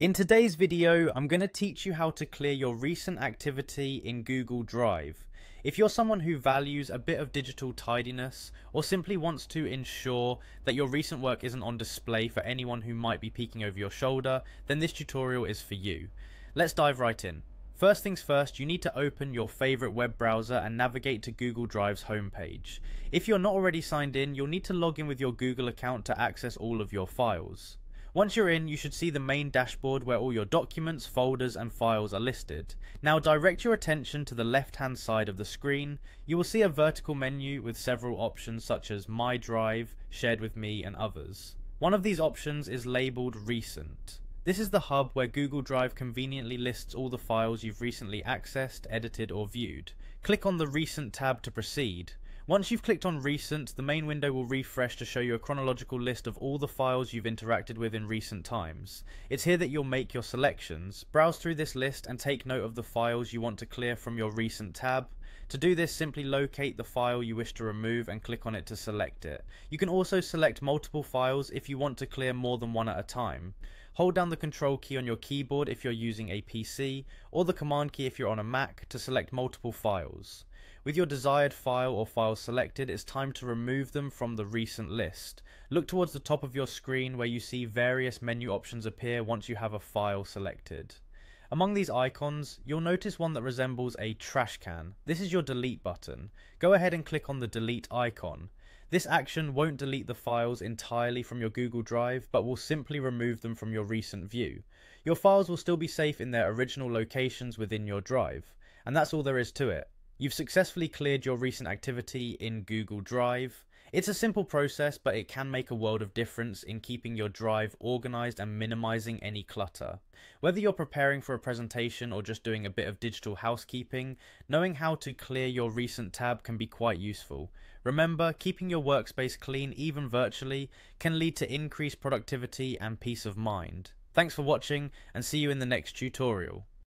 In today's video, I'm going to teach you how to clear your recent activity in Google Drive. If you're someone who values a bit of digital tidiness, or simply wants to ensure that your recent work isn't on display for anyone who might be peeking over your shoulder, then this tutorial is for you. Let's dive right in. First things first, you need to open your favorite web browser and navigate to Google Drive's homepage. If you're not already signed in, you'll need to log in with your Google account to access all of your files. Once you're in, you should see the main dashboard where all your documents, folders and files are listed. Now direct your attention to the left hand side of the screen. You will see a vertical menu with several options such as My Drive, Shared with Me and others. One of these options is labelled Recent. This is the hub where Google Drive conveniently lists all the files you've recently accessed, edited or viewed. Click on the Recent tab to proceed. Once you've clicked on recent, the main window will refresh to show you a chronological list of all the files you've interacted with in recent times. It's here that you'll make your selections. Browse through this list and take note of the files you want to clear from your recent tab. To do this, simply locate the file you wish to remove and click on it to select it. You can also select multiple files if you want to clear more than one at a time. Hold down the control key on your keyboard if you're using a PC, or the command key if you're on a Mac to select multiple files. With your desired file or files selected, it's time to remove them from the recent list. Look towards the top of your screen where you see various menu options appear once you have a file selected. Among these icons, you'll notice one that resembles a trash can. This is your delete button. Go ahead and click on the delete icon. This action won't delete the files entirely from your Google Drive, but will simply remove them from your recent view. Your files will still be safe in their original locations within your drive. And that's all there is to it. You've successfully cleared your recent activity in Google Drive. It's a simple process, but it can make a world of difference in keeping your drive organized and minimizing any clutter. Whether you're preparing for a presentation or just doing a bit of digital housekeeping, knowing how to clear your recent tab can be quite useful. Remember, keeping your workspace clean, even virtually, can lead to increased productivity and peace of mind. Thanks for watching, and see you in the next tutorial.